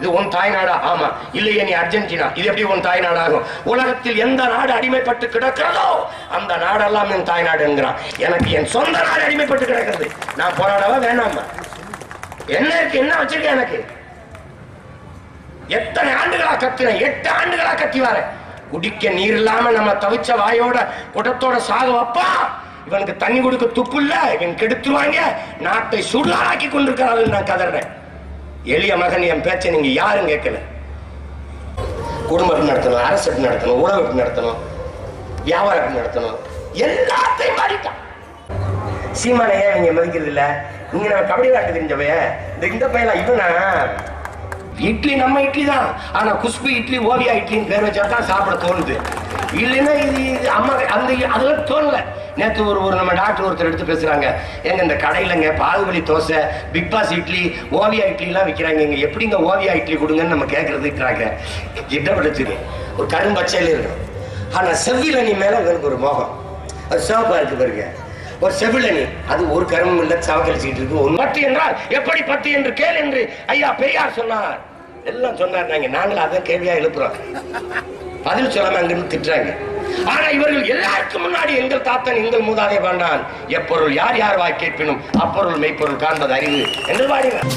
இது உன் தாய் ஆமா. இல்லையே நீ அர்ஜென்டினா. இது எப்படி உன் தாய் உலகத்தில் எந்த நாடு அடிமைப்பட்டு கிடக்கிறதோ அந்த நாடெல்லாம் என் தாய் நாடுங்கிறான். எனக்கு என் சொந்த நாடு அடிமைப்பட்டு கிடக்கிறது. நான் போராடவா வேணாமா? என்ன இருக்கு? என்ன வச்சிருக்கேன் எனக்கு? எத்தனை ஆண்டுகளா கத்தினேன் எட்டு ஆண்டுகளா கத்தி வரேன். குடிக்க நீர் இல்லாம நம்ம தவிச்ச வாயோட குடத்தோட சாக வைப்பா இவனுக்கு தண்ணி கொடுக்க துப்பு இல்ல இவன் கெடுத்துருவாங்க. நாட்டை சுடுகாராக்கி கொண்டிருக்கிறாள் நான் கதறேன். எளிய மகன் என் பேச்சை நீங்க யாரும் கேட்கல. குடும்பம் நடத்தணும் அரசு நடத்தணும் உழவு நடத்தணும் வியாபாரம் நடத்தணும். எல்லாத்தையும் மாறிட்டான் சீமானை ஏன் நீங்க மதிக்கிறது இல்ல? இங்க நம்ம கபடி விளையாட்டு தெரிஞ்சவைய இந்த இந்த பையன் இவனா? இட்லி நம்ம இட்லி தான். ஆனா குஷ்பு இட்லி ஓவியா இட்லின்னு பேர் வச்சா தான் சாப்பிட தோணுது. இல்லைன்னா இது அம்மா அந்த அதெல்லாம் தோணல. நேத்து ஒரு ஒரு நம்ம டாக்டர் ஒருத்தர் எடுத்து பேசுறாங்க. எங்க இந்த கடையிலங்க பாகுபலி தோசை பிக் பாஸ் இட்லி ஓவியா இட்லி எல்லாம் விற்கிறாங்க இங்க எப்படிங்க ஓவியா இட்லி கொடுங்கன்னு நம்ம கேட்கறதுக்குறாங்க கிட்டப்பட்டுச்சு ஒரு கரும்பச்சையில இருக்கும் ஆனா செவ்விலனி மேல இவனுக்கு ஒரு மோகம். அது சிவப்பா இருக்கு பாருங்க. ஒரு செவிலனி அது ஒரு கருமம் இல்ல சவக்கழிச்சுட்டு இருக்கு. ஒரு பத்து என்றால் எப்படி பத்து என்று கேள் என்று ஐயா பெரியார் சொன்னார். எல்லாம் சொன்னார் நாங்க நாங்களும் அதை கேள்வியா எழுப்புறோம். பதில் சொல்லாம அங்கிருந்து திட்டுறாங்க. ஆனா இவர்கள் எல்லாருக்கும் முன்னாடி எங்கள் தாத்தன் எங்கள் மூதாதை பாண்டான் எப்பொருள் யார் யார் வாய் கேட்பினும் அப்பொருள் மெய்ப்பொருள் காண்பது அறிவு. என்று பாடினார்